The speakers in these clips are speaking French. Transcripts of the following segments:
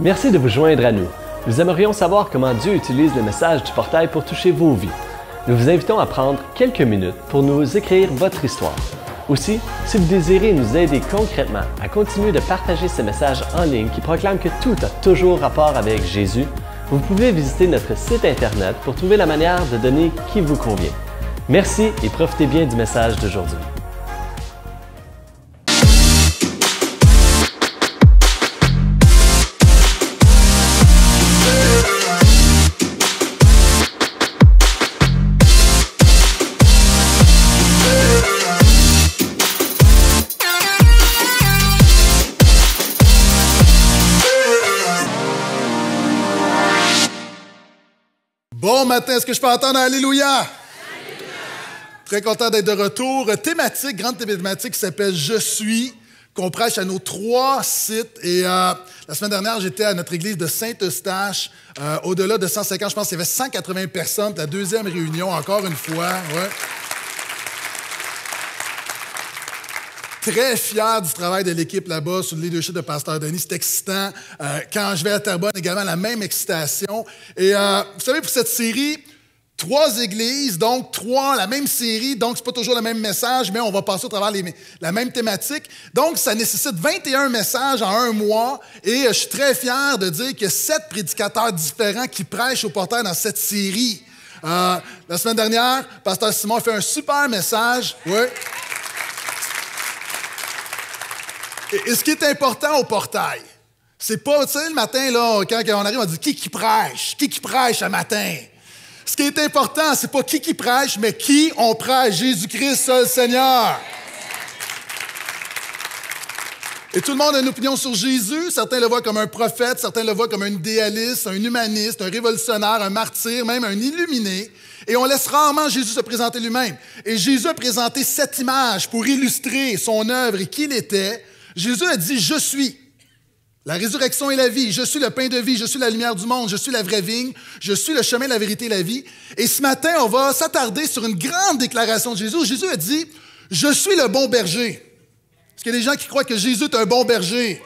Merci de vous joindre à nous. Nous aimerions savoir comment Dieu utilise le message du portail pour toucher vos vies. Nous vous invitons à prendre quelques minutes pour nous écrire votre histoire. Aussi, si vous désirez nous aider concrètement à continuer de partager ce message en ligne qui proclame que tout a toujours rapport avec Jésus, vous pouvez visiter notre site Internet pour trouver la manière de donner qui vous convient. Merci et profitez bien du message d'aujourd'hui. Bon matin, est-ce que je peux entendre Alléluia? Très content d'être de retour. Thématique, grande thématique qui s'appelle Je suis, qu'on prêche à nos trois sites. Et euh, la semaine dernière, j'étais à notre église de Saint-Eustache. Euh, au-delà de 150, je pense qu'il y avait 180 personnes. La deuxième réunion, encore une fois. Très fier du travail de l'équipe là-bas sous le leadership de Pasteur Denis. C'est excitant. Euh, quand je vais à Terrebonne, également la même excitation. Et euh, vous savez, pour cette série, trois églises, donc trois, la même série, donc c'est pas toujours le même message, mais on va passer au travers les, la même thématique. Donc, ça nécessite 21 messages en un mois et euh, je suis très fier de dire qu'il y a sept prédicateurs différents qui prêchent au portail dans cette série. La semaine dernière, Pasteur Simon a fait un super message. Oui. Et, ce qui est important au portail, c'est pas, tu sais, le matin, là, quand on arrive, on dit qui qui prêche? Qui qui prêche le matin? Ce qui est important, c'est pas qui qui prêche, mais qui on prêche, Jésus-Christ, seul Seigneur. Et tout le monde a une opinion sur Jésus. Certains le voient comme un prophète, certains le voient comme un idéaliste, un humaniste, un révolutionnaire, un martyr, même un illuminé. Et on laisse rarement Jésus se présenter lui-même. Et Jésus a présenté cette image pour illustrer son œuvre et qui il était. Jésus a dit, je suis. La résurrection et la vie. Je suis le pain de vie. Je suis la lumière du monde. Je suis la vraie vigne. Je suis le chemin, la vérité la vie. Et ce matin, on va s'attarder sur une grande déclaration de Jésus. Jésus a dit, je suis le bon berger. Est-ce qu'il y a des gens qui croient que Jésus est un bon berger?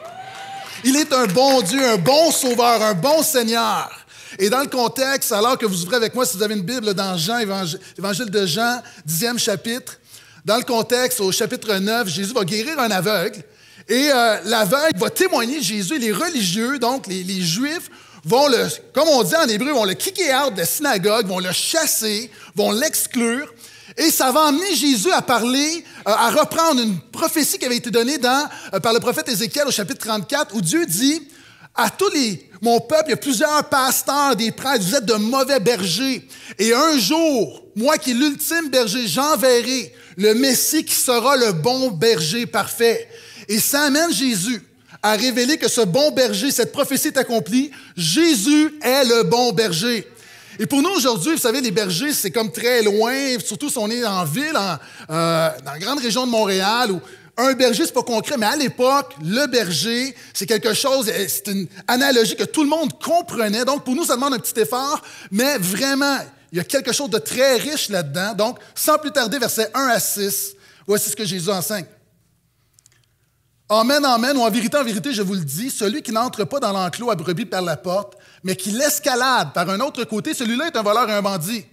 Il est un bon Dieu, un bon sauveur, un bon Seigneur. Et dans le contexte, alors que vous ouvrez avec moi, si vous avez une Bible dans Jean, évangile de Jean, dixième chapitre, dans le contexte, au chapitre 9, Jésus va guérir un aveugle. Et euh, l'aveugle va témoigner Jésus. Les religieux, donc les, les, Juifs, vont le, comme on dit en hébreu, vont le kicker out de la synagogue, vont le chasser, vont l'exclure. Et ça va amener Jésus à parler, euh, à reprendre une prophétie qui avait été donnée dans, euh, par le prophète Ézéchiel au chapitre 34, où Dieu dit à tous les, mon peuple, il y a plusieurs pasteurs, des prêtres, vous êtes de mauvais bergers. Et un jour, moi qui est l'ultime berger, j'enverrai le Messie qui sera le bon berger parfait. Et ça amène Jésus à révéler que ce bon berger, cette prophétie est accomplie. Jésus est le bon berger. Et pour nous aujourd'hui, vous savez, les bergers, c'est comme très loin, surtout si on est en ville, en, euh, dans la grande région de Montréal, où un berger, c'est pas concret, mais à l'époque, le berger, c'est quelque chose, c'est une analogie que tout le monde comprenait. Donc, pour nous, ça demande un petit effort, mais vraiment, il y a quelque chose de très riche là-dedans. Donc, sans plus tarder, versets 1 à 6, voici ce que Jésus enseigne. Amen, amen, ou en vérité, en vérité, je vous le dis, celui qui n'entre pas dans l'enclos à brebis par la porte, mais qui l'escalade par un autre côté, celui-là est un voleur et un bandit.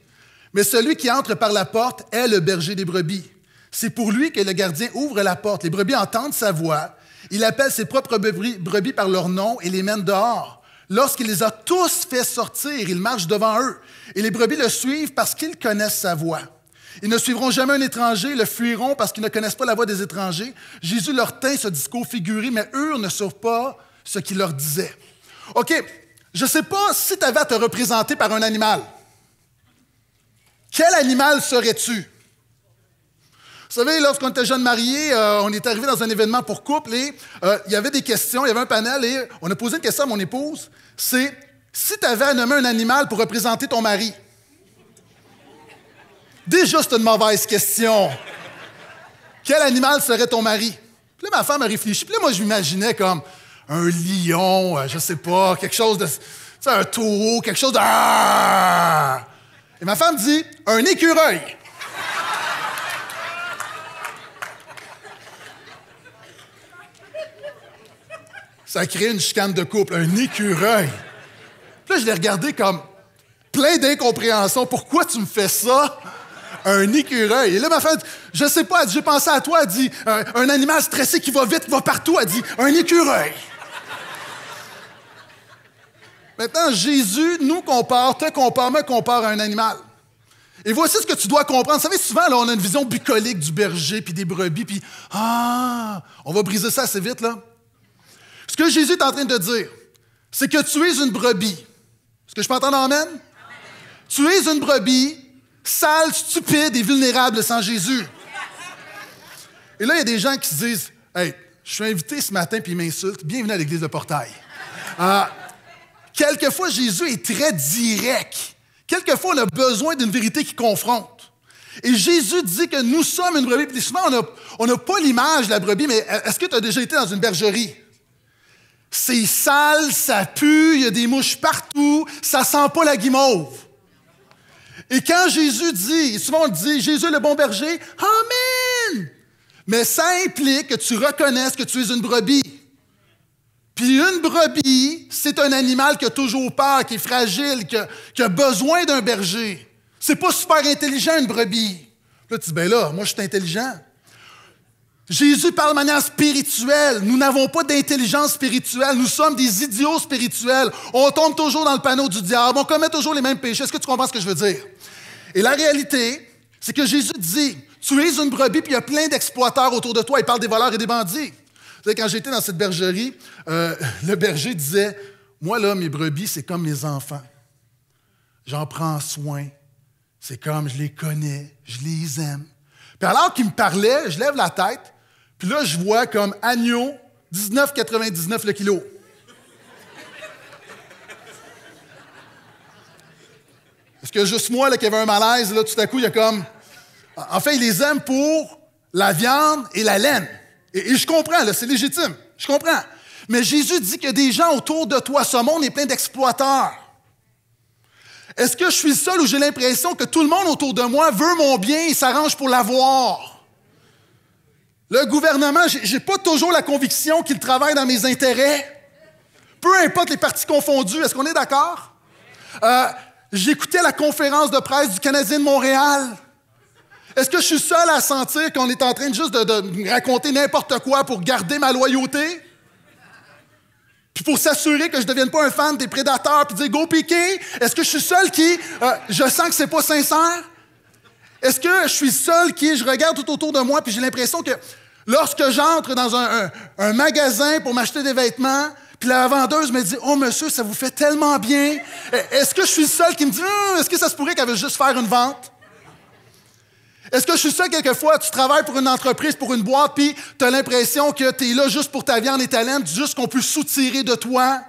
Mais celui qui entre par la porte est le berger des brebis. C'est pour lui que le gardien ouvre la porte. Les brebis entendent sa voix. Il appelle ses propres brebis, brebis par leur nom et les mène dehors. Lorsqu'il les a tous fait sortir, il marche devant eux. Et les brebis le suivent parce qu'ils connaissent sa voix. Ils ne suivront jamais un étranger, le fuiront parce qu'ils ne connaissent pas la voix des étrangers. Jésus leur tint ce discours figuré, mais eux ne savent pas ce qu'il leur disait. OK, je ne sais pas si tu avais à te représenter par un animal. Quel animal serais-tu? Vous savez, lorsqu'on était jeunes mariés, euh, on est arrivé dans un événement pour couple et euh, il y avait des questions, il y avait un panel et on a posé une question à mon épouse. C'est si tu avais à nommer un animal pour représenter ton mari. Déjà, c'est une mauvaise question. Quel animal serait ton mari? Puis là, ma femme a réfléchi. Puis là, moi, je m'imaginais comme un lion, euh, je sais pas, quelque chose de. un taureau, quelque chose de. Et ma femme dit un écureuil. Ça a une chicane de couple, un écureuil. Puis là, je l'ai regardé comme plein d'incompréhension. Pourquoi tu me fais ça? Un écureuil. Et là, ma femme, je sais pas, j'ai pensé à toi, elle dit, un, un animal stressé qui va vite, qui va partout, elle dit, un écureuil. Maintenant, Jésus nous compare, te compare, me compare à un animal. Et voici ce que tu dois comprendre. Vous savez, souvent, là, on a une vision bucolique du berger, puis des brebis, puis ah, on va briser ça assez vite, là. Ce que Jésus est en train de dire, c'est que tu es une brebis. Est-ce que je peux entendre amène? Tu es une brebis sale, stupide et vulnérable sans Jésus. Et là, il y a des gens qui se disent Hey, je suis invité ce matin puis ils m'insultent. Bienvenue à l'église de Portail. Euh, quelquefois, Jésus est très direct. Quelquefois, on a besoin d'une vérité qui confronte. Et Jésus dit que nous sommes une brebis. Puis souvent, on n'a pas l'image de la brebis, mais est-ce que tu as déjà été dans une bergerie? C'est sale, ça pue, il y a des mouches partout, ça sent pas la guimauve. Et quand Jésus dit, souvent on dit, Jésus le bon berger, Amen! Mais ça implique que tu reconnaisses que tu es une brebis. Puis une brebis, c'est un animal qui a toujours peur, qui est fragile, qui a, qui a besoin d'un berger. C'est pas super intelligent, une brebis. Là, tu dis, ben là, moi, je suis intelligent. Jésus parle de manière spirituelle. Nous n'avons pas d'intelligence spirituelle. Nous sommes des idiots spirituels. On tombe toujours dans le panneau du diable. On commet toujours les mêmes péchés. Est-ce que tu comprends ce que je veux dire? Et la réalité, c'est que Jésus dit, tu es une brebis, puis il y a plein d'exploiteurs autour de toi. Il parle des voleurs et des bandits. Vous savez, quand j'étais dans cette bergerie, euh, le berger disait, moi, là, mes brebis, c'est comme mes enfants. J'en prends soin. C'est comme je les connais, je les aime. Puis alors qu'il me parlait, je lève la tête, puis là, je vois comme agneau, 19,99 le kilo. Est-ce que juste moi là, qui avait un malaise, là, tout à coup, il y a comme. En fait, il les aime pour la viande et la laine. Et, et je comprends, là, c'est légitime. Je comprends. Mais Jésus dit a des gens autour de toi. Ce monde est plein d'exploiteurs. Est-ce que je suis seul ou j'ai l'impression que tout le monde autour de moi veut mon bien et s'arrange pour l'avoir? Le gouvernement, je n'ai pas toujours la conviction qu'il travaille dans mes intérêts. Peu importe les partis confondus, est-ce qu'on est, d'accord? Euh, J'écoutais la conférence de presse du Canadien de Montréal. Est-ce que je suis seul à sentir qu'on est en train juste de, de raconter n'importe quoi pour garder ma loyauté? Puis pour s'assurer que je ne devienne pas un fan des prédateurs, puis dire go piquer, est-ce que je suis seul qui, euh, je sens que c'est pas sincère? Est-ce que je suis seul qui, je regarde tout autour de moi, puis j'ai l'impression que lorsque j'entre dans un, magasin pour m'acheter des vêtements, puis la vendeuse me dit Oh monsieur, ça vous fait tellement bien. Est-ce que je suis seul qui me dit hum, Est-ce que ça se pourrait qu'elle veut juste faire une vente? Est-ce que je suis seul quelquefois, tu travailles pour une entreprise, pour une boîte, puis tu as l'impression que tu es là juste pour ta viande et ta laine, juste qu'on peut soutirer de toi?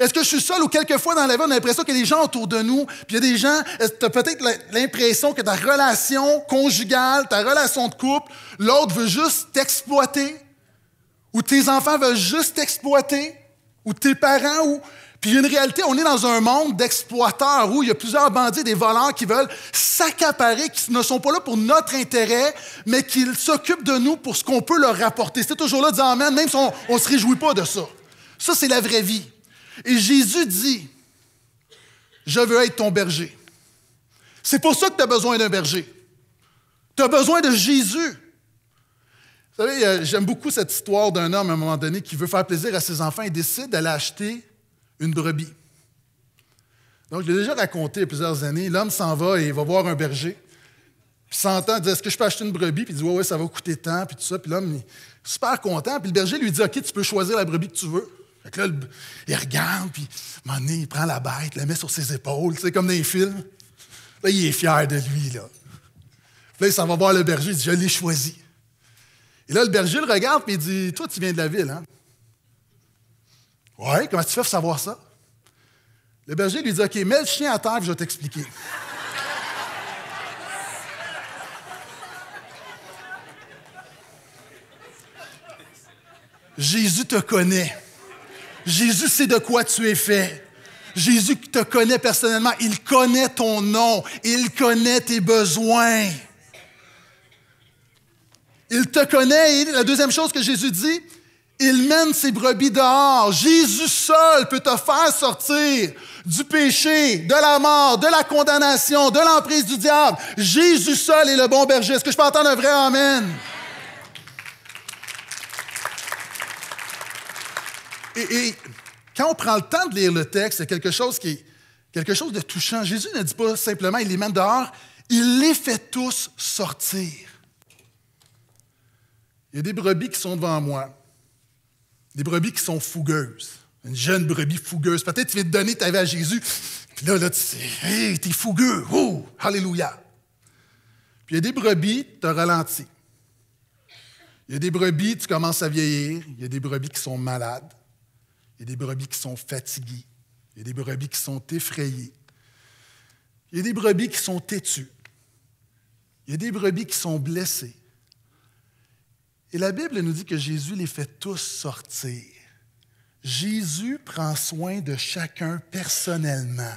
Est-ce que je suis seul ou quelquefois dans la vie, on a l'impression qu'il y a des gens autour de nous, puis il y a des gens, tu as peut-être l'impression que ta relation conjugale, ta relation de couple, l'autre veut juste t'exploiter, ou tes enfants veulent juste t'exploiter, ou tes parents, ou puis une réalité, on est dans un monde d'exploiteurs où il y a plusieurs bandits, des voleurs qui veulent s'accaparer, qui ne sont pas là pour notre intérêt, mais qui s'occupent de nous pour ce qu'on peut leur rapporter. C'est toujours là, disant Amen, même si on ne se réjouit pas de ça. Ça, c'est la vraie vie. Et Jésus dit, je veux être ton berger. C'est pour ça que tu as besoin d'un berger. Tu as besoin de Jésus. Vous savez, j'aime beaucoup cette histoire d'un homme à un moment donné qui veut faire plaisir à ses enfants et décide d'aller acheter une brebis. Donc, je l'ai déjà raconté il y a plusieurs années. L'homme s'en va et il va voir un berger. Puis s'entend, il dit Est-ce que je peux acheter une brebis? Puis il dit Ouais, ouais, ça va coûter tant, puis tout ça. Puis l'homme, est super content. Puis le berger lui dit Ok, tu peux choisir la brebis que tu veux. Fait que là, il regarde, puis à un moment donné, il prend la bête, la met sur ses épaules, sais, comme dans les films. Là, il est fier de lui, là. Puis là, il s'en va voir le berger, il dit Je l'ai choisi. Et là, le berger le regarde, puis il dit Toi, tu viens de la ville, hein? Ouais, comment tu fais pour savoir ça? Le berger lui dit OK, mets le chien à terre, je vais t'expliquer. Jésus te connaît. Jésus sait de quoi tu es fait. Jésus te connaît personnellement. Il connaît ton nom. Il connaît tes besoins. Il te connaît. La deuxième chose que Jésus dit, Il mène ses brebis dehors. Jésus seul peut te faire sortir du péché, de la mort, de la condamnation, de l'emprise du diable. Jésus seul est le bon berger. Est-ce que je peux entendre un vrai Amen? Et, quand on prend le temps de lire le texte, c'est quelque chose qui est quelque chose de touchant. Jésus ne dit pas simplement il les mène dehors, il les fait tous sortir. Il y a des brebis qui sont devant moi, des brebis qui sont fougueuses. Une jeune brebis fougueuse. Peut-être tu viens de donner ta vie à Jésus, puis là, là, tu sais, hey, t'es fougueux. Oh, Alléluia. Puis il y a des brebis, tu as ralenti. Il y a des brebis, tu commences à vieillir. Il y a des brebis qui sont malades. Il y a des brebis qui sont fatiguées. Il y a des brebis qui sont effrayées. Il y a des brebis qui sont têtues. Il y a des brebis qui sont blessées. Et la Bible nous dit que Jésus les fait tous sortir. Jésus prend soin de chacun personnellement.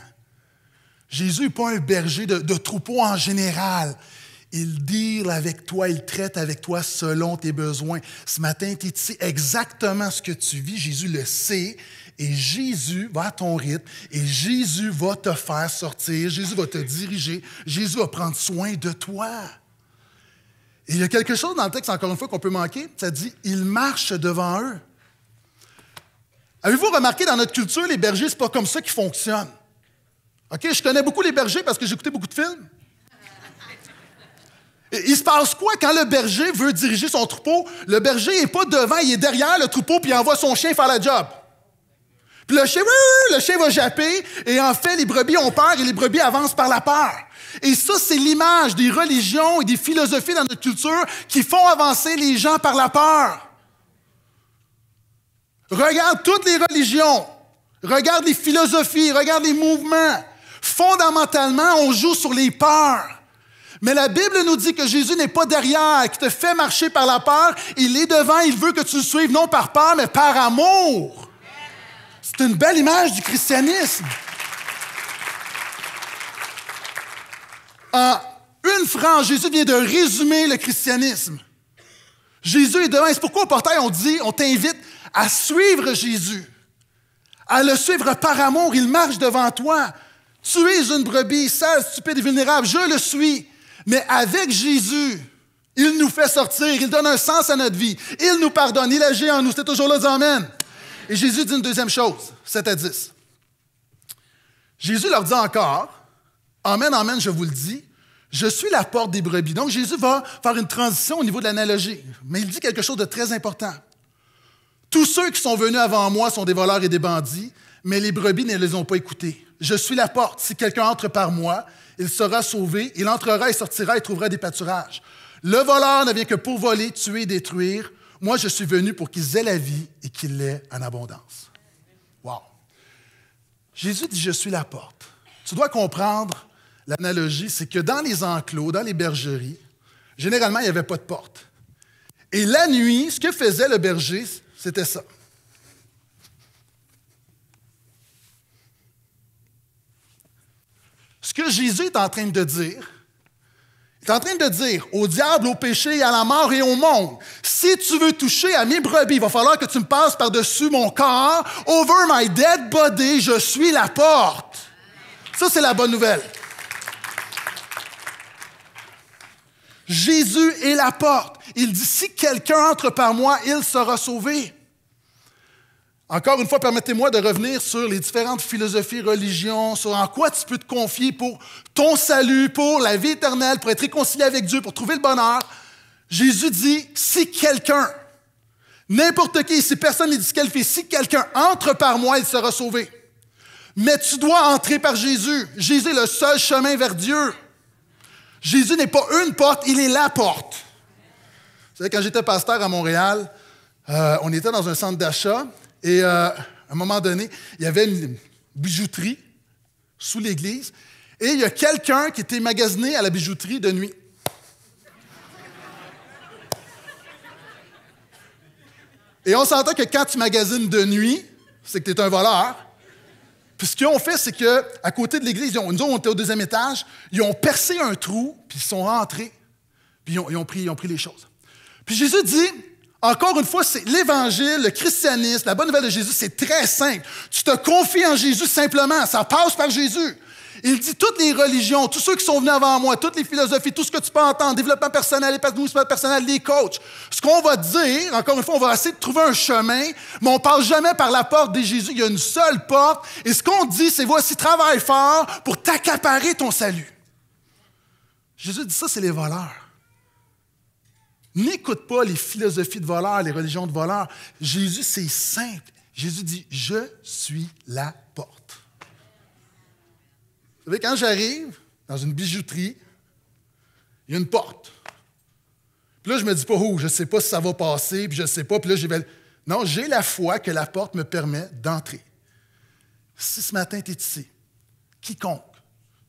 Jésus n'est pas un berger de, troupeau en général. Il deal avec toi, il traite avec toi selon tes besoins. Ce matin, tu sais exactement ce que tu vis. Jésus le sait. Et Jésus va à ton rythme. Et Jésus va te faire sortir. Jésus va te diriger. Jésus va prendre soin de toi. Et il y a quelque chose dans le texte, encore une fois, qu'on peut manquer. Ça dit Il marche devant eux. Avez-vous remarqué dans notre culture, les bergers, c'est pas comme ça qu'ils fonctionnent? OK, je connais beaucoup les bergers parce que j'ai écouté beaucoup de films. Il se passe quoi quand le berger veut diriger son troupeau? Le berger n'est pas devant, il est derrière le troupeau, puis il envoie son chien faire la job. Puis le chien, le chien va japper, et en fait, les brebis ont peur et les brebis avancent par la peur. Et ça, c'est l'image des religions et des philosophies dans notre culture qui font avancer les gens par la peur. Regarde toutes les religions, regarde les philosophies, regarde les mouvements. Fondamentalement, on joue sur les peurs. Mais la Bible nous dit que Jésus n'est pas derrière, qui te fait marcher par la peur. Il est devant, il veut que tu le suives non par peur, mais par amour. C'est une belle image du christianisme. En une phrase, Jésus vient de résumer le christianisme. Jésus est devant. C'est pourquoi au portail, on dit, on t'invite à suivre Jésus, à le suivre par amour. Il marche devant toi. Tu es une brebis sale, stupide et vulnérable. Je le suis. Mais avec Jésus, il nous fait sortir, il donne un sens à notre vie, il nous pardonne, il agit en nous. C'est toujours là, dit Amen. Et Jésus dit une deuxième chose, 7 à 10. Jésus leur dit encore, Amen, Amen, je vous le dis, je suis la porte des brebis. Donc Jésus va faire une transition au niveau de l'analogie, mais il dit quelque chose de très important. Tous ceux qui sont venus avant moi sont des voleurs et des bandits, mais les brebis ne les ont pas écoutés. Je suis la porte. Si quelqu'un entre par moi, il sera sauvé, il entrera et sortira et trouvera des pâturages. Le voleur ne vient que pour voler, tuer détruire. Moi, je suis venu pour qu'ils aient la vie et qu'ils l'aient en abondance. Wow. Jésus dit Je suis la porte. Tu dois comprendre l'analogie, c'est que dans les enclos, dans les bergeries, généralement, il n'y avait pas de porte. Et la nuit, ce que faisait le berger, c'était ça. Que Jésus est en train de dire, il est en train de dire au diable, au péché, à la mort et au monde, si tu veux toucher à mes brebis, il va falloir que tu me passes par-dessus mon corps. Over my dead body, je suis la porte. Ça, c'est la bonne nouvelle. Jésus est la porte. Il dit, si quelqu'un entre par moi, il sera sauvé. Encore une fois, permettez-moi de revenir sur les différentes philosophies, religions, sur en quoi tu peux te confier pour ton salut, pour la vie éternelle, pour être réconcilié avec Dieu, pour trouver le bonheur. Jésus dit, si quelqu'un, n'importe qui, si personne n'est disqualifié, si quelqu'un entre par moi, il sera sauvé. Mais tu dois entrer par Jésus. Jésus est le seul chemin vers Dieu. Jésus n'est pas une porte, il est la porte. Vous savez, quand j'étais pasteur à Montréal, euh, on était dans un centre d'achat et euh, à un moment donné, il y avait une bijouterie sous l'église. Et il y a quelqu'un qui était magasiné à la bijouterie de nuit. Et on s'entend que quand tu magasines de nuit, c'est que tu es un voleur. Puis ce qu'ils ont fait, c'est qu'à côté de l'église, nous on était au deuxième étage, ils ont percé un trou, puis ils sont rentrés, puis ils ont, pris, ils ont pris les choses. Puis Jésus dit Encore une fois, c'est l'évangile, le christianisme, la bonne nouvelle de Jésus, c'est très simple. Tu te confies en Jésus simplement, ça passe par Jésus. Il dit toutes les religions, tous ceux qui sont venus avant moi, toutes les philosophies, tout ce que tu peux entendre, développement personnel, épanouissement personnel, les coachs. Ce qu'on va dire, encore une fois, on va essayer de trouver un chemin, mais on ne passe jamais par la porte de Jésus. Il y a une seule porte. Et ce qu'on dit, c'est voici, travaille fort pour t'accaparer ton salut. Jésus dit ça, c'est les voleurs. N'écoute pas les philosophies de voleurs, les religions de voleurs. Jésus, c'est simple. Jésus dit, je suis la porte. Vous savez, quand j'arrive dans une bijouterie, il y a une porte. Puis là, je me dis pas, oh, je ne sais pas si ça va passer, puis je ne sais pas, puis là, j'ai... Non, j'ai la foi que la porte me permet d'entrer. Si ce matin, tu es ici, quiconque,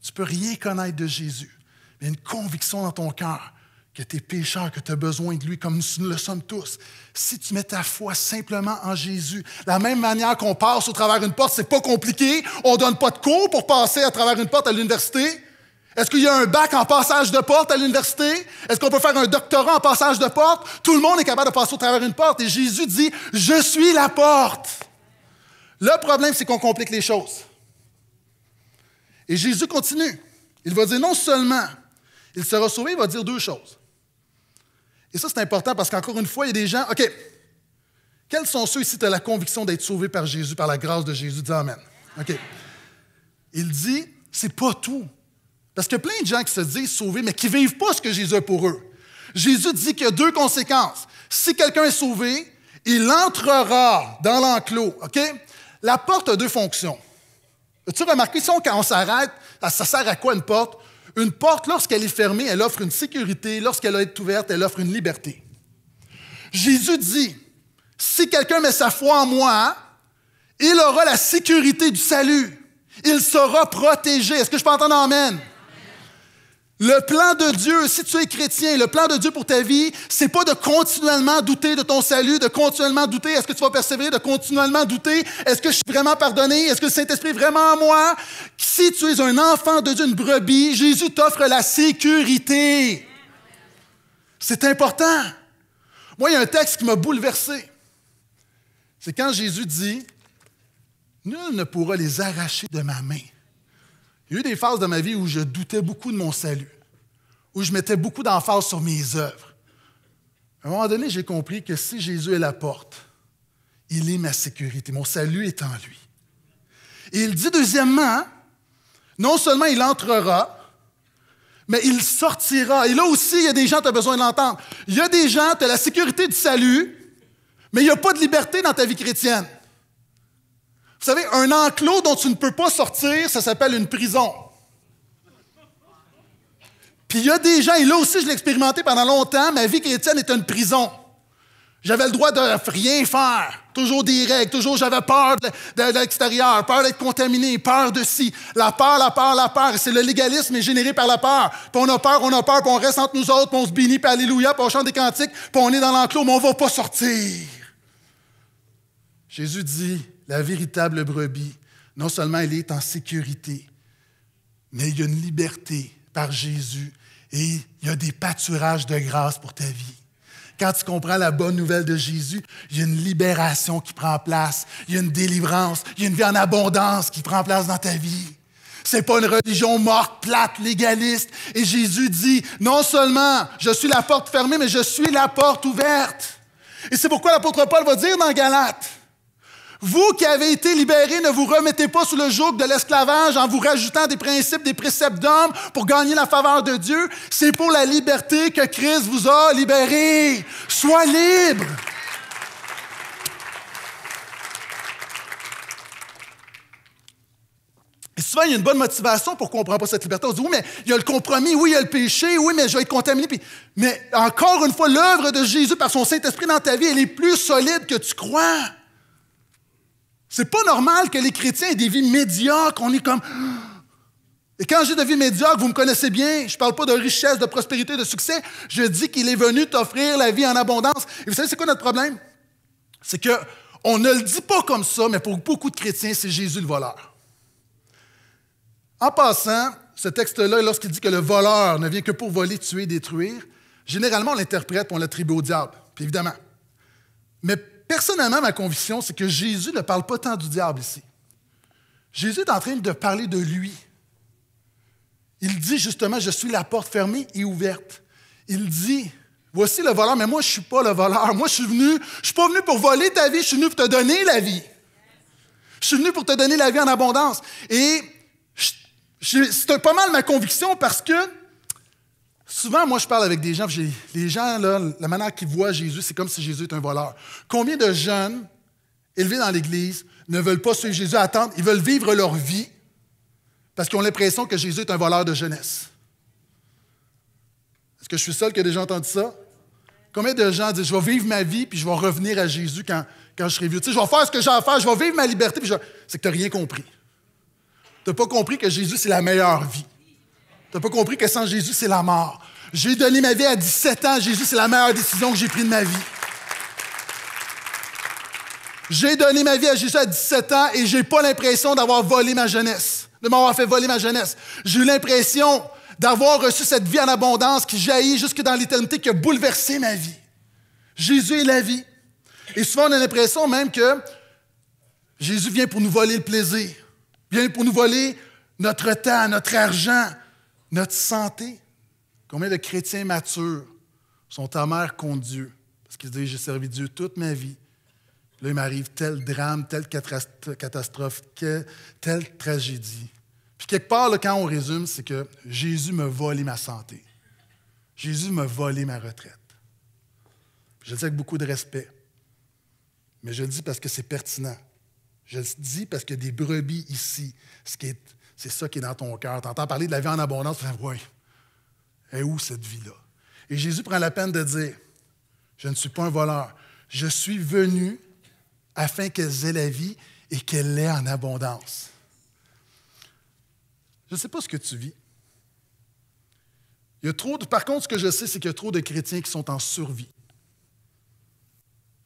tu peux rien connaître de Jésus, mais une conviction dans ton cœur que tu es pécheur, que tu as besoin de lui comme nous le sommes tous. Si tu mets ta foi simplement en Jésus, la même manière qu'on passe au travers d'une porte, c'est pas compliqué. On donne pas de cours pour passer à travers une porte à l'université. Est-ce qu'il y a un bac en passage de porte à l'université? Est-ce qu'on peut faire un doctorat en passage de porte? Tout le monde est capable de passer au travers d'une porte. Et Jésus dit, je suis la porte. Le problème, c'est qu'on complique les choses. Et Jésus continue. Il va dire non seulement il sera sauvé, il va dire deux choses. Et ça, c'est important parce qu'encore une fois, il y a des gens, OK, quels sont ceux ici qui ont la conviction d'être sauvés par Jésus, par la grâce de Jésus? Dis Amen. OK. Il dit, c'est pas tout. Parce qu'il y a plein de gens qui se disent sauvés, mais qui ne vivent pas ce que Jésus a pour eux. Jésus dit qu'il y a deux conséquences. Si quelqu'un est sauvé, il entrera dans l'enclos. OK? La porte a deux fonctions. As-tu remarqué, si on, quand on s'arrête, ça sert à quoi une porte? Une porte, lorsqu'elle est fermée, elle offre une sécurité. Lorsqu'elle est ouverte, elle offre une liberté. Jésus dit, si quelqu'un met sa foi en moi, il aura la sécurité du salut. Il sera protégé. Est-ce que je peux entendre Amen? Le plan de Dieu, si tu es chrétien, le plan de Dieu pour ta vie, c'est pas de continuellement douter de ton salut, de continuellement douter, est-ce que tu vas persévérer, de continuellement douter, est-ce que je suis vraiment pardonné, est-ce que le Saint-Esprit est vraiment en moi? Si tu es un enfant de Dieu, une brebis, Jésus t'offre la sécurité. C'est important. Moi, il y a un texte qui m'a bouleversé. C'est quand Jésus dit, Nul ne pourra les arracher de ma main. Il y a eu des phases de ma vie où je doutais beaucoup de mon salut, où je mettais beaucoup d'emphase sur mes œuvres. À un moment donné, j'ai compris que si Jésus est la porte, il est ma sécurité. Mon salut est en lui. Et il dit deuxièmement, non seulement il entrera, mais il sortira. Et là aussi, il y a des gens, tu as besoin de l'entendre. Il y a des gens, tu as la sécurité du salut, mais il n'y a pas de liberté dans ta vie chrétienne. Vous savez, un enclos dont tu ne peux pas sortir, ça s'appelle une prison. Puis il y a des gens, et là aussi je l'ai expérimenté pendant longtemps, ma vie chrétienne est une prison. J'avais le droit de rien faire. Toujours des règles, toujours j'avais peur de, l'extérieur, peur d'être contaminé, peur de ci. La peur, la peur, la peur. C'est le légalisme est généré par la peur. Puis on a peur, on a peur, puis on reste entre nous autres, puis on se bénit, puis alléluia, puis on chante des cantiques, puis on est dans l'enclos, mais on ne va pas sortir. Jésus dit, la véritable brebis, non seulement elle est en sécurité, mais il y a une liberté par Jésus et il y a des pâturages de grâce pour ta vie. Quand tu comprends la bonne nouvelle de Jésus, il y a une libération qui prend place, il y a une délivrance, il y a une vie en abondance qui prend place dans ta vie. C'est pas une religion morte, plate, légaliste. Et Jésus dit, non seulement je suis la porte fermée, mais je suis la porte ouverte. Et c'est pourquoi l'apôtre Paul va dire dans Galates, vous qui avez été libérés, ne vous remettez pas sous le joug de l'esclavage en vous rajoutant des principes, des préceptes d'hommes pour gagner la faveur de Dieu. C'est pour la liberté que Christ vous a libérés. Sois libre. Et souvent, il y a une bonne motivation pour qu'on ne comprend pas cette liberté. On se dit, oui, mais il y a le compromis, oui, il y a le péché, oui, mais je vais être contaminé. Mais encore une fois, l'œuvre de Jésus par son Saint-Esprit dans ta vie, elle est plus solide que tu crois. C'est pas normal que les chrétiens aient des vies médiocres. On est comme. Et quand dis de vie médiocre, vous me connaissez bien, je ne parle pas de richesse, de prospérité, de succès. Je dis qu'il est venu t'offrir la vie en abondance. Et vous savez, c'est quoi notre problème? C'est que on ne le dit pas comme ça, mais pour beaucoup de chrétiens, c'est Jésus le voleur. En passant, ce texte-là, lorsqu'il dit que le voleur ne vient que pour voler, tuer, détruire, généralement, on l'interprète, on l'attribue au diable. Évidemment, Mais personnellement, ma conviction, c'est que Jésus ne parle pas tant du diable ici. Jésus est en train de parler de lui. Il dit justement, je suis la porte fermée et ouverte. Il dit, voici le voleur, mais moi, je ne suis pas le voleur. Moi, je suis venu, je suis pas venu pour voler ta vie, je suis venu pour te donner la vie. Je suis venu pour te donner la vie en abondance. Et c'est pas mal ma conviction parce que souvent, moi, je parle avec des gens, les gens, la manière qu'ils voient Jésus, c'est comme si Jésus est un voleur. Combien de jeunes élevés dans l'Église ne veulent pas suivre Jésus, attendre, ils veulent vivre leur vie parce qu'ils ont l'impression que Jésus est un voleur de jeunesse. Est-ce que je suis seul qui a déjà entendu ça? Combien de gens disent, je vais vivre ma vie, puis je vais revenir à Jésus quand, quand je serai vieux? Tu sais, je vais faire ce que j'ai à faire, je vais vivre ma liberté, puis c'est que tu n'as rien compris. Tu n'as pas compris que Jésus, c'est la meilleure vie. Tu n'as pas compris que sans Jésus, c'est la mort. J'ai donné ma vie à 17 ans. Jésus, c'est la meilleure décision que j'ai prise de ma vie. J'ai donné ma vie à Jésus à 17 ans et j'ai pas l'impression d'avoir volé ma jeunesse, de m'avoir fait voler ma jeunesse. J'ai eu l'impression d'avoir reçu cette vie en abondance qui jaillit jusque dans l'éternité, qui a bouleversé ma vie. Jésus est la vie. Et souvent, on a l'impression même que Jésus vient pour nous voler le plaisir, vient pour nous voler notre temps, notre argent, notre santé. Combien de chrétiens matures sont amers contre Dieu? Parce qu'ils disent J'ai servi Dieu toute ma vie. Là, il m'arrive tel drame, telle catastrophe, telle tragédie. Puis quelque part, quand on résume, c'est que Jésus m'a volé ma santé. Jésus m'a volé ma retraite. Je le dis avec beaucoup de respect. Mais je le dis parce que c'est pertinent. Je le dis parce qu'il y a des brebis ici. C'est ça qui est dans ton cœur. Tu entends parler de la vie en abondance, tu dis, oui, et où cette vie-là? Et Jésus prend la peine de dire, je ne suis pas un voleur. Je suis venu afin qu'elle ait la vie et qu'elle l'ait en abondance. Je ne sais pas ce que tu vis. Il y a trop par contre, ce que je sais, c'est qu'il y a trop de chrétiens qui sont en survie.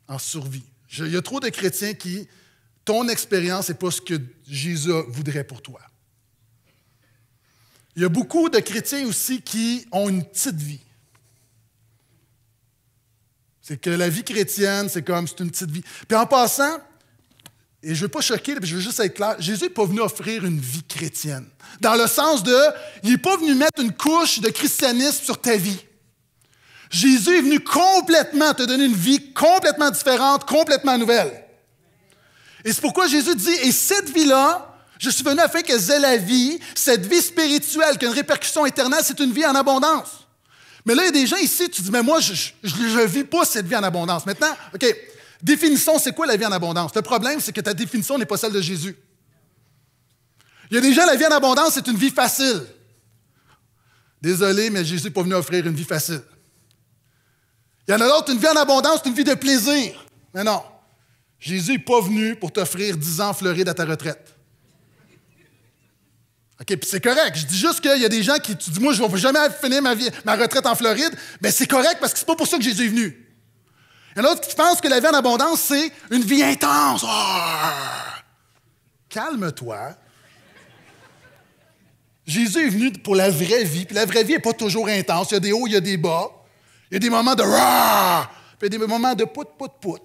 En survie il y a trop de chrétiens qui, ton expérience n'est pas ce que Jésus voudrait pour toi. Il y a beaucoup de chrétiens aussi qui ont une petite vie. C'est que la vie chrétienne, c'est comme, c'est une petite vie. Puis en passant, et je ne veux pas choquer, je veux juste être clair, Jésus n'est pas venu offrir une vie chrétienne. Dans le sens de, il n'est pas venu mettre une couche de christianisme sur ta vie. Jésus est venu complètement te donner une vie complètement différente, complètement nouvelle. Et c'est pourquoi Jésus dit, et cette vie-là, je suis venu afin qu'elle ait la vie, cette vie spirituelle qui a une répercussion éternelle, c'est une vie en abondance. Mais là, il y a des gens ici, tu dis, mais moi, je ne vis pas cette vie en abondance. Maintenant, OK, définissons, c'est quoi la vie en abondance? Le problème, c'est que ta définition n'est pas celle de Jésus. Il y a des gens, la vie en abondance, c'est une vie facile. Désolé, mais Jésus n'est pas venu offrir une vie facile. Il y en a d'autres, une vie en abondance, une vie de plaisir. Mais non, Jésus n'est pas venu pour t'offrir 10 ans Floride à ta retraite. OK, puis c'est correct. Je dis juste qu'il y a des gens qui, tu dis, moi, je ne vais jamais finir ma, vie, ma retraite en Floride. Bien, c'est correct parce que c'est pas pour ça que Jésus est venu. Il y en a d'autres qui pensent que la vie en abondance, c'est une vie intense. Ah! Calme-toi. Jésus est venu pour la vraie vie, puis la vraie vie n'est pas toujours intense. Il y a des hauts, il y a des bas. Il y a des moments de rah, puis des moments de pout, pout, pout.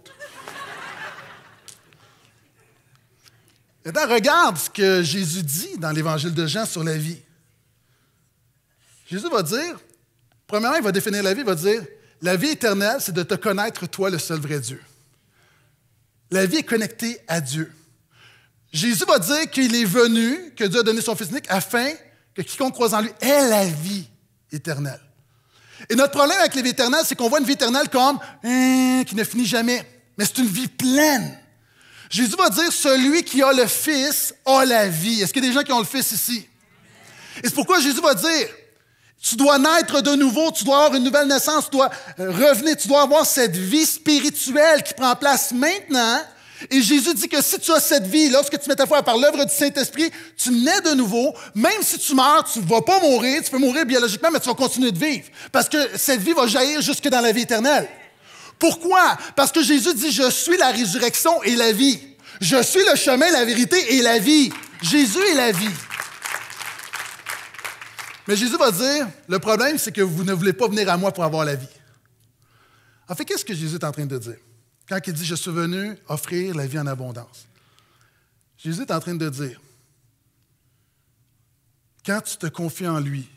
Maintenant, regarde ce que Jésus dit dans l'Évangile de Jean sur la vie. Jésus va dire, premièrement, il va définir la vie, il va dire, la vie éternelle, c'est de te connaître, toi, le seul vrai Dieu. La vie est connectée à Dieu. Jésus va dire qu'il est venu, que Dieu a donné son Fils unique, afin que quiconque croise en lui ait la vie éternelle. Et notre problème avec la vie éternelle, c'est qu'on voit une vie éternelle comme hein, qui ne finit jamais. Mais c'est une vie pleine. Jésus va dire celui qui a le Fils a la vie. Est-ce qu'il y a des gens qui ont le Fils ici? Et c'est pourquoi Jésus va dire tu dois naître de nouveau, tu dois avoir une nouvelle naissance, tu dois revenir, tu dois avoir cette vie spirituelle qui prend place maintenant et Jésus dit que si tu as cette vie, lorsque tu mets ta foi par l'œuvre du Saint-Esprit, tu nais de nouveau. Même si tu meurs, tu ne vas pas mourir. Tu peux mourir biologiquement, mais tu vas continuer de vivre. Parce que cette vie va jaillir jusque dans la vie éternelle. Pourquoi? Parce que Jésus dit, je suis la résurrection et la vie. Je suis le chemin, la vérité et la vie. Jésus est la vie. Mais Jésus va dire, le problème, c'est que vous ne voulez pas venir à moi pour avoir la vie. En fait, qu'est-ce que Jésus est en train de dire? quand il dit Je suis venu offrir la vie en abondance. Jésus est en train de dire Quand tu te confies en lui,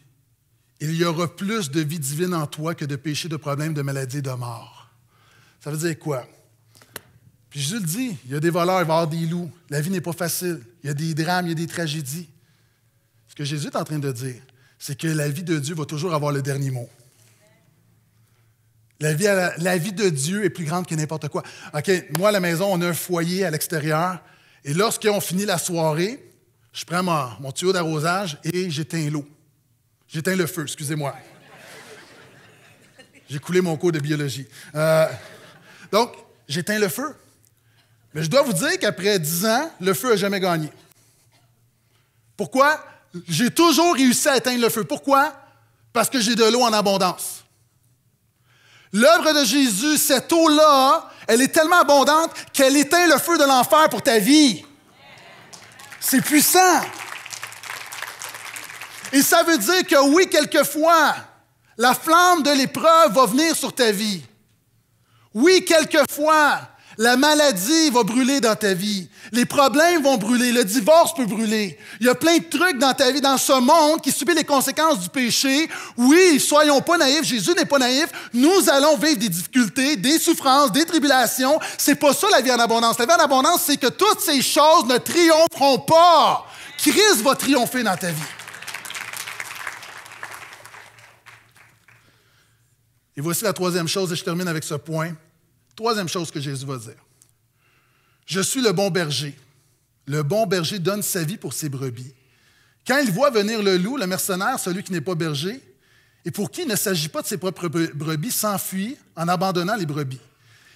il y aura plus de vie divine en toi que de péchés, de problèmes, de maladies de mort. Ça veut dire quoi? Puis Jésus le dit, il y a des voleurs, il va y avoir des loups. La vie n'est pas facile. Il y a des drames, il y a des tragédies. Ce que Jésus est en train de dire, c'est que la vie de Dieu va toujours avoir le dernier mot. La vie, de Dieu est plus grande que n'importe quoi. OK, moi, à la maison, on a un foyer à l'extérieur. Et lorsqu'on finit la soirée, je prends mon, tuyau d'arrosage et j'éteins l'eau. J'éteins le feu, excusez-moi. J'ai coulé mon cours de biologie. Euh, donc, j'éteins le feu. Mais je dois vous dire qu'après dix ans, le feu n'a jamais gagné. Pourquoi? J'ai toujours réussi à éteindre le feu. Pourquoi? Parce que j'ai de l'eau en abondance. L'œuvre de Jésus, cette eau-là, elle est tellement abondante qu'elle éteint le feu de l'enfer pour ta vie. C'est puissant. Et ça veut dire que oui, quelquefois, la flamme de l'épreuve va venir sur ta vie. Oui, quelquefois, la maladie va brûler dans ta vie. Les problèmes vont brûler. Le divorce peut brûler. Il y a plein de trucs dans ta vie, dans ce monde qui subit les conséquences du péché. Oui, soyons pas naïfs. Jésus n'est pas naïf. Nous allons vivre des difficultés, des souffrances, des tribulations. C'est pas ça la vie en abondance. La vie en abondance, c'est que toutes ces choses ne triompheront pas. Christ va triompher dans ta vie. Et voici la troisième chose, et je termine avec ce point. Troisième chose que Jésus va dire. Je suis le bon berger. Le bon berger donne sa vie pour ses brebis. Quand il voit venir le loup, le mercenaire, celui qui n'est pas berger, et pour qui il ne s'agit pas de ses propres brebis, s'enfuit en abandonnant les brebis.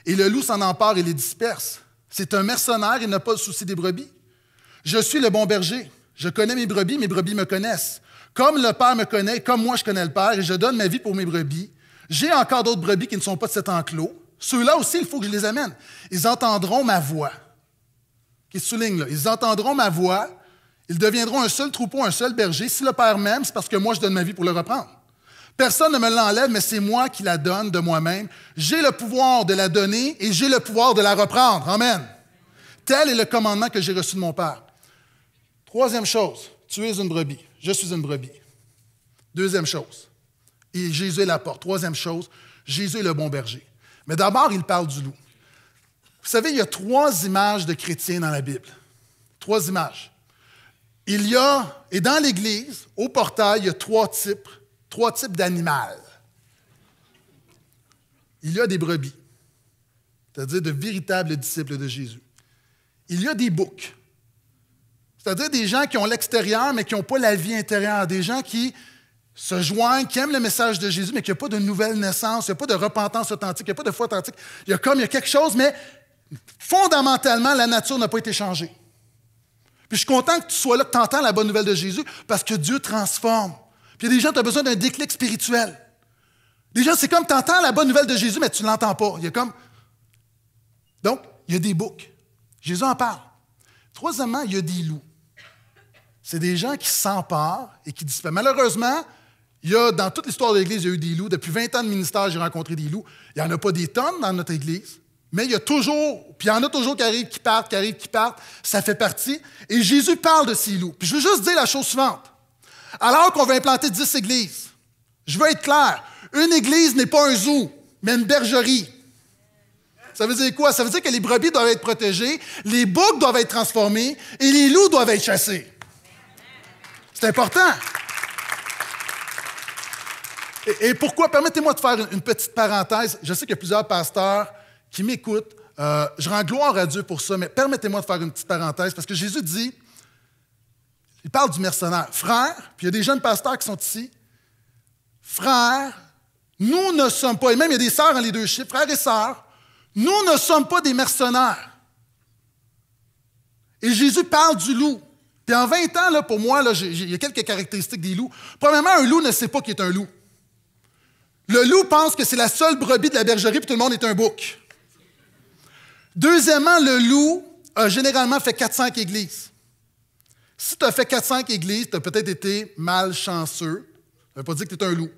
Et le loup s'en empare et les disperse. C'est un mercenaire, il n'a pas le souci des brebis. Je suis le bon berger. Je connais mes brebis, mes brebis me connaissent. Comme le Père me connaît, comme moi je connais le Père, et je donne ma vie pour mes brebis. J'ai encore d'autres brebis qui ne sont pas de cet enclos. Ceux-là aussi, il faut que je les amène. Ils entendront ma voix. Qui souligne là. Ils entendront ma voix. Ils deviendront un seul troupeau, un seul berger. Si le Père m'aime, c'est parce que moi, je donne ma vie pour le reprendre. Personne ne me l'enlève, mais c'est moi qui la donne de moi-même. J'ai le pouvoir de la donner et j'ai le pouvoir de la reprendre. Amen. Tel est le commandement que j'ai reçu de mon Père. Troisième chose, tu es une brebis. Je suis une brebis. Deuxième chose, et Jésus est la porte. Troisième chose, Jésus est le bon berger. Mais d'abord, il parle du loup. Vous savez, il y a trois images de chrétiens dans la Bible. Trois images. Il y a, et dans l'Église, au portail, il y a trois types, trois types d'animaux. Il y a des brebis, c'est-à-dire de véritables disciples de Jésus. Il y a des boucs, c'est-à-dire des gens qui ont l'extérieur, mais qui n'ont pas la vie intérieure, des gens qui se joignent, qui aiment le message de Jésus, mais qui n'y a pas de nouvelle naissance, il n'y a pas de repentance authentique, il n'y a pas de foi authentique. Il y a comme, il y a quelque chose, mais fondamentalement, la nature n'a pas été changée. Puis je suis content que tu sois là, que tu entends la bonne nouvelle de Jésus, parce que Dieu transforme. Puis il y a des gens qui ont besoin d'un déclic spirituel. Des gens, c'est comme tu entends la bonne nouvelle de Jésus, mais tu ne l'entends pas. Il y a comme. Donc, il y a des boucs. Jésus en parle. Troisièmement, il y a des loups. C'est des gens qui s'emparent et qui disparaissent. Malheureusement, il y a, dans toute l'histoire de l'Église, il y a eu des loups. Depuis 20 ans de ministère, j'ai rencontré des loups. Il n'y en a pas des tonnes dans notre Église, mais il y a toujours, puis il y en a toujours qui arrivent, qui partent, qui arrivent, qui partent. Ça fait partie. Et Jésus parle de ces loups. Puis je veux juste dire la chose suivante. Alors qu'on veut implanter 10 églises, je veux être clair. Une église n'est pas un zoo, mais une bergerie. Ça veut dire quoi? Ça veut dire que les brebis doivent être protégées, les boucs doivent être transformés et les loups doivent être chassés. C'est important. Et, pourquoi? Permettez-moi de faire une, petite parenthèse. Je sais qu'il y a plusieurs pasteurs qui m'écoutent. Euh, je rends gloire à Dieu pour ça, mais permettez-moi de faire une petite parenthèse parce que Jésus dit, il parle du mercenaire. Frère, puis il y a des jeunes pasteurs qui sont ici. Frère, nous ne sommes pas, et même il y a des sœurs dans les deux chiffres, frères et sœurs, nous ne sommes pas des mercenaires. Et Jésus parle du loup. Puis en 20 ans, là, pour moi, il y a quelques caractéristiques des loups. Premièrement, un loup ne sait pas qu'il est un loup. Le loup pense que c'est la seule brebis de la bergerie, puis tout le monde est un bouc. Deuxièmement, le loup a généralement fait 4-5 églises. Si tu as fait 4-5 églises, tu as peut-être été malchanceux. Ça ne veut pas dire que tu es un loup.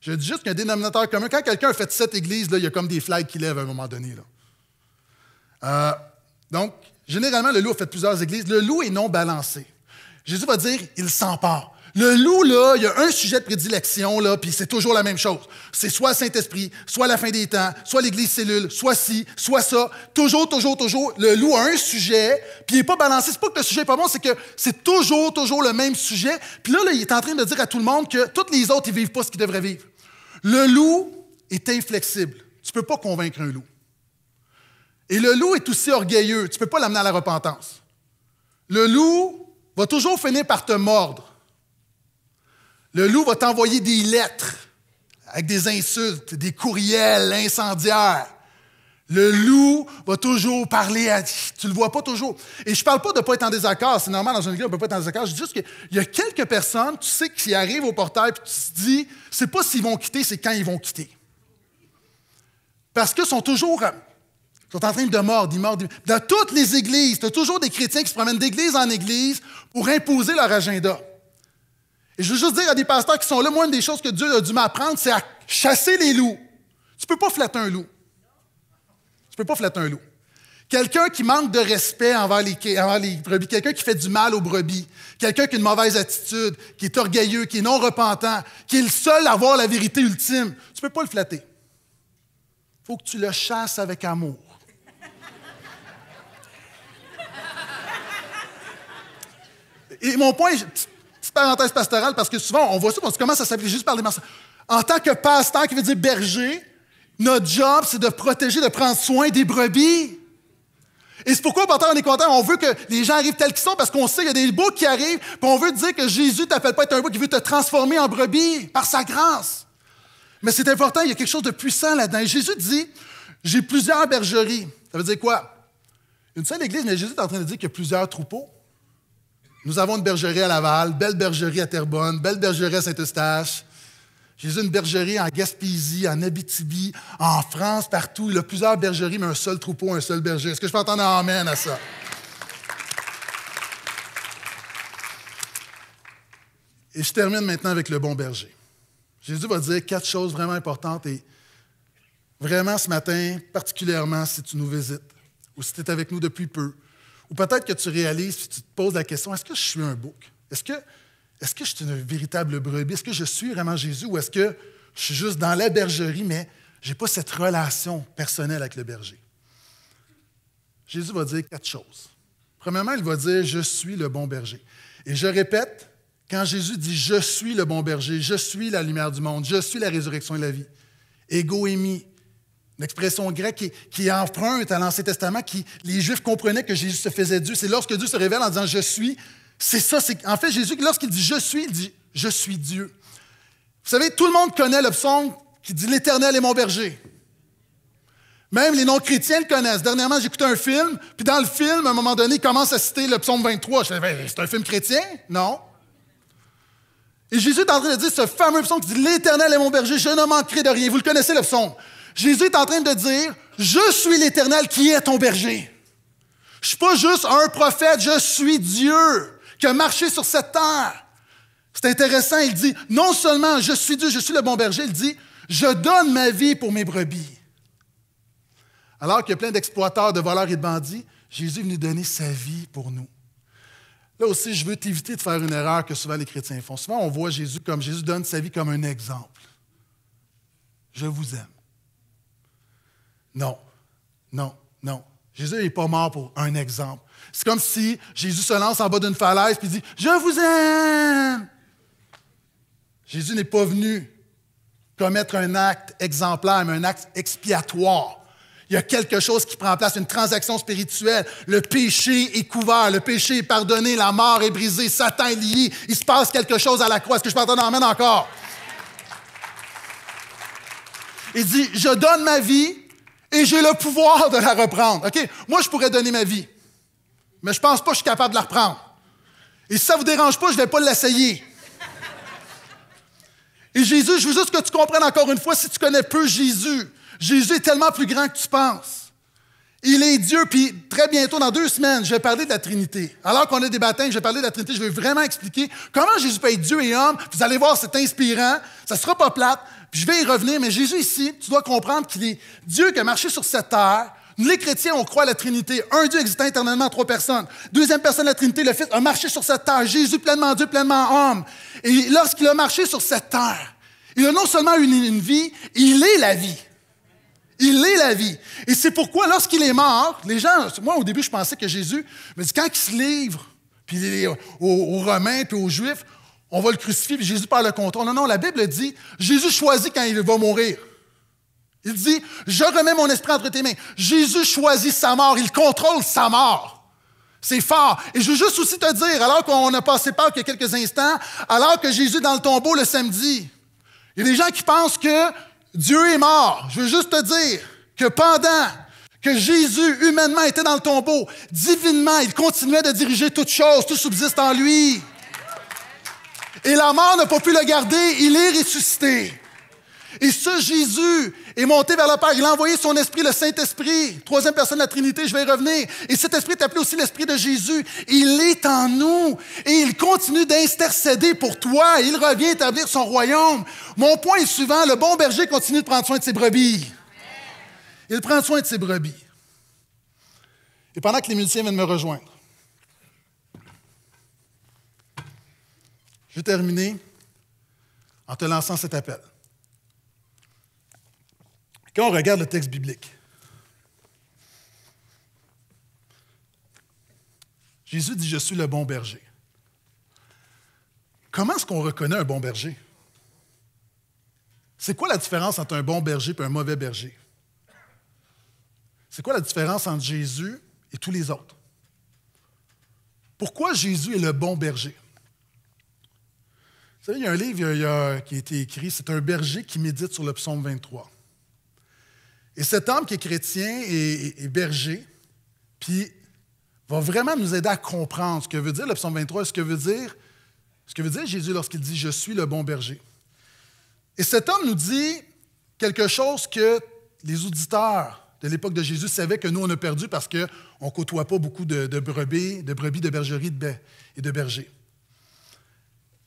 Je dis juste qu'il un dénominateur commun. Quand quelqu'un a fait 7 églises, là, il y a comme des flags qui lèvent à un moment donné. Euh, donc, généralement, le loup a fait plusieurs églises. Le loup est non balancé. Jésus va dire, il s'empare. Le loup, là, il y a un sujet de prédilection, là, puis c'est toujours la même chose. C'est soit Saint-Esprit, soit la fin des temps, soit l'Église cellule, soit ci, soit ça. Toujours, toujours, toujours. Le loup a un sujet, puis il n'est pas balancé. C'est pas que le sujet n'est pas bon, c'est que c'est toujours, toujours le même sujet. Puis là, il est en train de dire à tout le monde que tous les autres, ils vivent pas ce qu'ils devraient vivre. Le loup est inflexible. Tu peux pas convaincre un loup. Et le loup est aussi orgueilleux. Tu peux pas l'amener à la repentance. Le loup va toujours finir par te mordre. Le loup va t'envoyer des lettres avec des insultes, des courriels incendiaires. Le loup va toujours parler à... Tu le vois pas toujours. Et je parle pas de ne pas être en désaccord. C'est normal dans une église, on ne peut pas être en désaccord. Je dis juste qu'il y a quelques personnes, tu sais, qui arrivent au portail, puis tu te dis, c'est pas s'ils vont quitter, c'est quand ils vont quitter. Parce qu'ils sont toujours ils sont en train de mordre, ils mordent. Dans toutes les églises, tu as toujours des chrétiens qui se promènent d'église en église pour imposer leur agenda. Et je veux juste dire à des pasteurs qui sont là, moi, une des choses que Dieu a dû m'apprendre, c'est à chasser les loups. Tu ne peux pas flatter un loup. Tu ne peux pas flatter un loup. Quelqu'un qui manque de respect envers les, brebis, quelqu'un qui fait du mal aux brebis, quelqu'un qui a une mauvaise attitude, qui est orgueilleux, qui est non repentant, qui est le seul à avoir la vérité ultime, tu ne peux pas le flatter. Il faut que tu le chasses avec amour. Et mon point, parenthèse pastorale, parce que souvent, on voit ça, on se commence à s'appeler juste par les mensonges. En tant que pasteur, qui veut dire berger, notre job, c'est de protéger, de prendre soin des brebis. Et c'est pourquoi, pasteur, on est content. On veut que les gens arrivent tels qu'ils sont parce qu'on sait qu'il y a des boucs qui arrivent, puis on veut dire que Jésus t'appelle pas être un bouc, il veut te transformer en brebis par sa grâce. Mais c'est important, il y a quelque chose de puissant là-dedans. Et Jésus dit J'ai plusieurs bergeries. Ça veut dire quoi? Une seule église, mais Jésus est en train de dire qu'il y a plusieurs troupeaux. Nous avons une bergerie à Laval, belle bergerie à Terrebonne, belle bergerie à Saint-Eustache. J'ai une bergerie en Gaspésie, en Abitibi, en France, partout. Il a plusieurs bergeries, mais un seul troupeau, un seul berger. Est-ce que je peux entendre un amen à ça? Et je termine maintenant avec le bon berger. Jésus va dire quatre choses vraiment importantes et vraiment ce matin, particulièrement si tu nous visites ou si tu es avec nous depuis peu, ou peut-être que tu réalises, tu te poses la question, est-ce que je suis un bouc? Est-ce que, est que je suis une véritable brebis? Est-ce que je suis vraiment Jésus? Ou est-ce que je suis juste dans la bergerie, mais je n'ai pas cette relation personnelle avec le berger? Jésus va dire quatre choses. Premièrement, il va dire, je suis le bon berger. Et je répète, quand Jésus dit, je suis le bon berger, je suis la lumière du monde, je suis la résurrection et la vie, ego émis, une expression grecque qui, emprunte à l'Ancien Testament, qui les Juifs comprenaient que Jésus se faisait Dieu. C'est lorsque Dieu se révèle en disant Je suis. C'est ça. En fait, Jésus, lorsqu'il dit Je suis, il dit Je suis Dieu. Vous savez, tout le monde connaît le psaume qui dit L'Éternel est mon berger. Même les non-chrétiens le connaissent. Dernièrement, écouté un film, puis dans le film, à un moment donné, il commence à citer le psaume 23. Je ben, C'est un film chrétien? Non. Et Jésus est en train de dire ce fameux psaume qui dit L'Éternel est mon berger, je ne manquerai de rien. Vous le connaissez, le psaume? Jésus est en train de dire, je suis l'Éternel qui est ton berger. Je suis pas juste un prophète, je suis Dieu qui a marché sur cette terre. C'est intéressant, il dit, non seulement je suis Dieu, je suis le bon berger, il dit, je donne ma vie pour mes brebis. Alors qu'il y a plein d'exploiteurs, de voleurs et de bandits, Jésus est venu donner sa vie pour nous. Là aussi, je veux t'éviter de faire une erreur que souvent les chrétiens font. Souvent, on voit Jésus comme Jésus donne sa vie comme un exemple. Je vous aime. Non, non, non. Jésus n'est pas mort pour un exemple. C'est comme si Jésus se lance en bas d'une falaise et dit Je vous aime. Jésus n'est pas venu commettre un acte exemplaire, mais un acte expiatoire. Il y a quelque chose qui prend place, une transaction spirituelle. Le péché est couvert, le péché est pardonné, la mort est brisée, Satan est lié. Il se passe quelque chose à la croix. Est-ce que je peux entendre amène encore? Il dit, je donne ma vie et j'ai le pouvoir de la reprendre. OK? Moi, je pourrais donner ma vie, mais je ne pense pas que je suis capable de la reprendre. Et si ça ne vous dérange pas, je ne vais pas l'essayer. Et Jésus, je veux juste que tu comprennes encore une fois, si tu connais peu Jésus, Jésus est tellement plus grand que tu penses. Il est Dieu, puis très bientôt, dans deux semaines, je vais parler de la Trinité. Alors qu'on a des baptêmes, je vais parler de la Trinité, je vais vraiment expliquer comment Jésus peut être Dieu et homme. Vous allez voir, c'est inspirant, ça ne sera pas plate, puis je vais y revenir, mais Jésus ici, tu dois comprendre qu'il est Dieu qui a marché sur cette terre, Les chrétiens, on croit à la Trinité. Un Dieu existant éternellement, trois personnes. Deuxième personne de la Trinité, le Fils a marché sur cette terre. Jésus, pleinement Dieu, pleinement homme. Et lorsqu'il a marché sur cette terre, il a non seulement eu une vie, il est la vie. Il est la vie. Et c'est pourquoi, lorsqu'il est mort, les gens, moi au début, je pensais que Jésus, mais quand il se livre, puis aux Romains, puis aux Juifs, on va le crucifier, puis Jésus parle le contrôle. Non, non, la Bible dit, Jésus choisit quand il va mourir. Il dit, je remets mon esprit entre tes mains. Jésus choisit sa mort, il contrôle sa mort. C'est fort. Et je veux juste aussi te dire, alors qu'on a passé par il y a quelques instants, alors que Jésus est dans le tombeau le samedi, il y a des gens qui pensent que Dieu est mort. Je veux juste te dire que pendant que Jésus humainement était dans le tombeau, divinement, il continuait de diriger toutes choses, tout subsiste en lui. Et la mort n'a pas pu le garder, il est ressuscité. Et ce Jésus est monté vers le Père. Il a envoyé son esprit, le Saint-Esprit, troisième personne de la Trinité, je vais y revenir. Et cet esprit est appelé aussi l'esprit de Jésus. Il est en nous et il continue d'intercéder pour toi. Il revient établir son royaume. Mon point est suivant, le bon berger continue de prendre soin de ses brebis. Il prend soin de ses brebis. Et pendant que les musiciens viennent me rejoindre, je vais terminer en te lançant cet appel. Quand on regarde le texte biblique, Jésus dit, je suis le bon berger. Comment est-ce qu'on reconnaît un bon berger? C'est quoi la différence entre un bon berger et un mauvais berger? C'est quoi la différence entre Jésus et tous les autres? Pourquoi Jésus est le bon berger? Savez, il y a un livre qui a été écrit, c'est un berger qui médite sur le psaume 23. Et cet homme qui est chrétien est, berger, puis va vraiment nous aider à comprendre ce que veut dire le psaume 23 ce que veut dire, ce que veut dire Jésus lorsqu'il dit Je suis le bon berger. Et cet homme nous dit quelque chose que les auditeurs de l'époque de Jésus savaient que nous, on a perdu parce qu'on ne côtoie pas beaucoup de, brebis, de brebis, de bergeries et de bergers.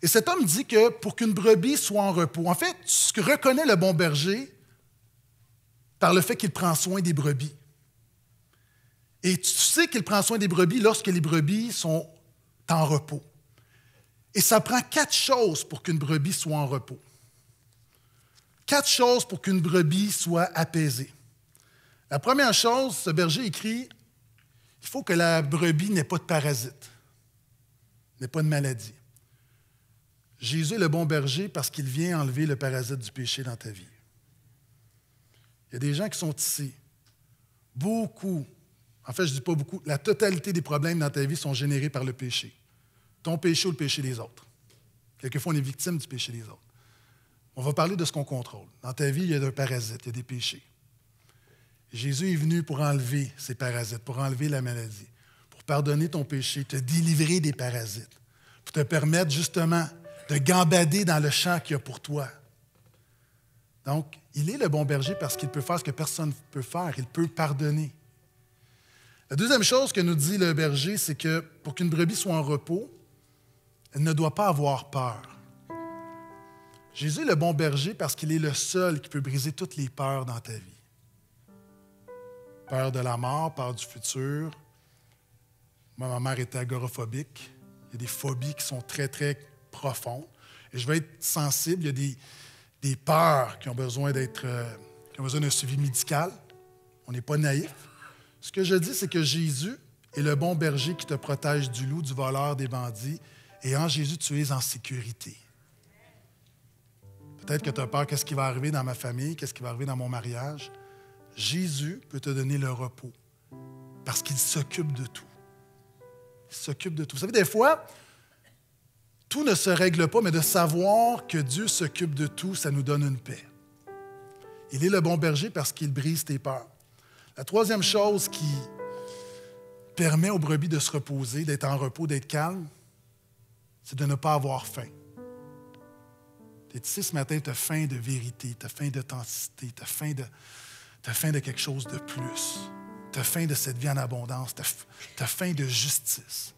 Et cet homme dit que pour qu'une brebis soit en repos, en fait, ce que reconnaît le bon berger, par le fait qu'il prend soin des brebis. Et tu sais qu'il prend soin des brebis lorsque les brebis sont en repos. Et ça prend quatre choses pour qu'une brebis soit en repos. Quatre choses pour qu'une brebis soit apaisée. La première chose, ce berger écrit, il faut que la brebis n'ait pas de parasites, n'ait pas de maladie. Jésus est le bon berger parce qu'il vient enlever le parasite du péché dans ta vie. Il y a des gens qui sont ici. Beaucoup, en fait, je ne dis pas beaucoup, la totalité des problèmes dans ta vie sont générés par le péché. Ton péché ou le péché des autres. Quelquefois, on est victime du péché des autres. On va parler de ce qu'on contrôle. Dans ta vie, il y a des parasites, il y a des péchés. Jésus est venu pour enlever ces parasites, pour enlever la maladie, pour pardonner ton péché, te délivrer des parasites, pour te permettre justement de gambader dans le champ qu'il y a pour toi. Donc, il est le bon berger parce qu'il peut faire ce que personne ne peut faire. Il peut pardonner. La deuxième chose que nous dit le berger, c'est que pour qu'une brebis soit en repos, elle ne doit pas avoir peur. Jésus est le bon berger parce qu'il est le seul qui peut briser toutes les peurs dans ta vie. Peur de la mort, peur du futur. Moi, ma mère était agoraphobique. Il y a des phobies qui sont très, très profondes. Et je vais être sensible. Il y a des, des peurs qui ont besoin d'être, euh, qui ont besoin d'un suivi médical. On n'est pas naïf. Ce que je dis, c'est que Jésus est le bon berger qui te protège du loup, du voleur, des bandits. Et en Jésus, tu es en sécurité. Peut-être que tu as peur, qu'est-ce qui va arriver dans ma famille, qu'est-ce qui va arriver dans mon mariage. Jésus peut te donner le repos parce qu'il s'occupe de tout. Il s'occupe de tout. Vous savez, des fois, tout ne se règle pas, mais de savoir que Dieu s'occupe de tout, ça nous donne une paix. Il est le bon berger parce qu'il brise tes peurs. La troisième chose qui permet aux brebis de se reposer, d'être en repos, d'être calme, c'est de ne pas avoir faim. Tu es ici ce matin, tu as faim de vérité, tu as faim d'authenticité, tu as faim de, as faim de quelque chose de plus. Tu as faim de cette vie en abondance, tu as faim de justice.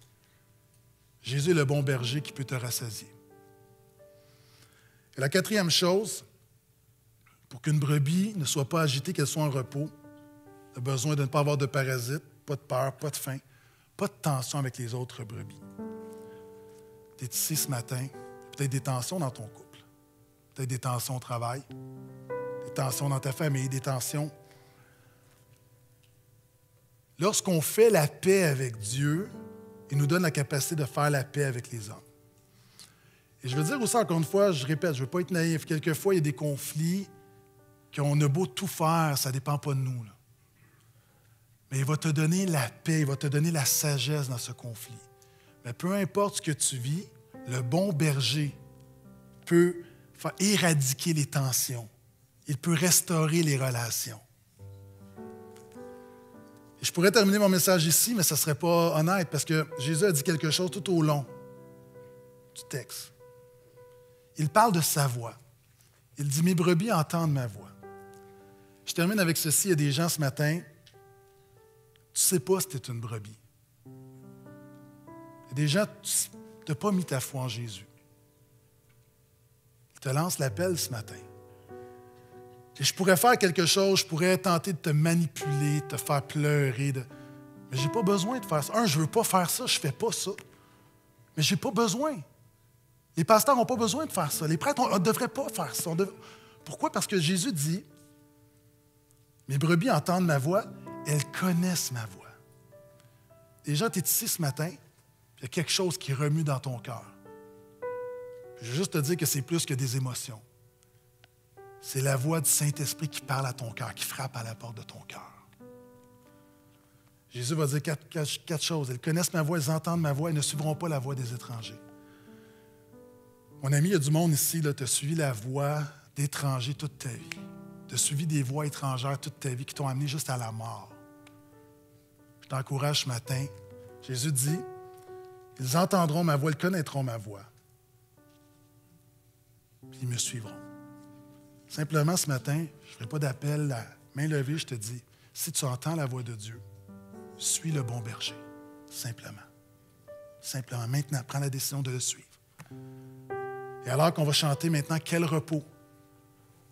Jésus est le bon berger qui peut te rassasier. Et la quatrième chose, pour qu'une brebis ne soit pas agitée, qu'elle soit en repos, le besoin de ne pas avoir de parasites, pas de peur, pas de faim, pas de tension avec les autres brebis. Tu es ici ce matin, peut-être des tensions dans ton couple, peut-être des tensions au travail, des tensions dans ta famille, des tensions. Lorsqu'on fait la paix avec Dieu, il nous donne la capacité de faire la paix avec les hommes. Et je veux dire aussi, encore une fois, je répète, je ne veux pas être naïf. Quelquefois, il y a des conflits qu'on a beau tout faire, ça ne dépend pas de nous. Mais il va te donner la paix, il va te donner la sagesse dans ce conflit. Mais peu importe ce que tu vis, le bon berger peut éradiquer les tensions. Il peut restaurer les relations. Je pourrais terminer mon message ici, mais ça ne serait pas honnête parce que Jésus a dit quelque chose tout au long du texte. Il parle de sa voix. Il dit Mes brebis entendent ma voix. Je termine avec ceci. Il y a des gens ce matin, tu ne sais pas si tu es une brebis. Il y a des gens, tu n'as pas mis ta foi en Jésus. Il te lance l'appel ce matin. Je pourrais faire quelque chose, je pourrais tenter de te manipuler, de te faire pleurer. Mais je n'ai pas besoin de faire ça. Un, je ne veux pas faire ça, je ne fais pas ça. Mais je n'ai pas besoin. Les pasteurs n'ont pas besoin de faire ça. Les prêtres ne devraient pas faire ça. Pourquoi? Parce que Jésus dit, mes brebis entendent ma voix, elles connaissent ma voix. Déjà, tu es ici ce matin, il y a quelque chose qui remue dans ton cœur. Je veux juste te dire que c'est plus que des émotions. C'est la voix du Saint-Esprit qui parle à ton cœur, qui frappe à la porte de ton cœur. Jésus va dire quatre, choses. Elles connaissent ma voix, elles entendent ma voix, elles ne suivront pas la voix des étrangers. Mon ami, il y a du monde ici, tu as suivi la voix d'étrangers toute ta vie. Tu as suivi des voix étrangères toute ta vie qui t'ont amené juste à la mort. Je t'encourage ce matin. Jésus dit, ils entendront ma voix, ils connaîtront ma voix. Puis ils me suivront. Simplement ce matin, je ne ferai pas d'appel à main levée, je te dis, si tu entends la voix de Dieu, suis le bon berger. Simplement. Simplement. Maintenant, prends la décision de le suivre. Et alors qu'on va chanter maintenant Quel repos,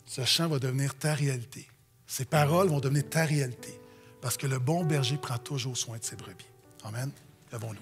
ce chant va devenir ta réalité. Ces paroles vont devenir ta réalité. Parce que le bon berger prend toujours soin de ses brebis. Amen. Levons-nous.